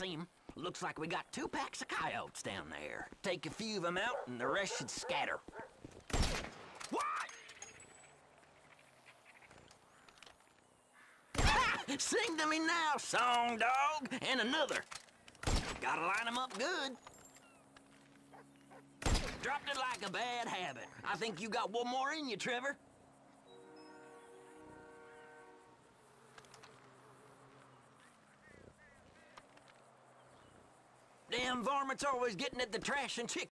see 'em. Looks like we got two packs of coyotes down there. Take a few of them out, and the rest should scatter. What? Ha! Sing to me now, song dog, and another. Gotta line them up good. Dropped it like a bad habit. I think you got one more in you, Trevor. Damn varmints always getting at the trash and chicken.